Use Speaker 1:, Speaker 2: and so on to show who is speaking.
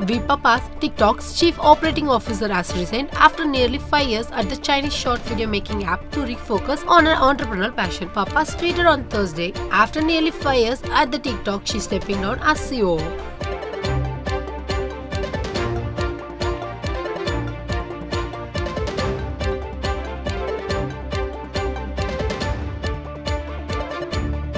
Speaker 1: V Pappas, TikTok's chief operating officer has resigned after nearly 5 years at the Chinese short video making app to refocus on her entrepreneurial passion. Pappas tweeted on Thursday, after nearly 5 years at the TikTok, she's stepping down as CEO.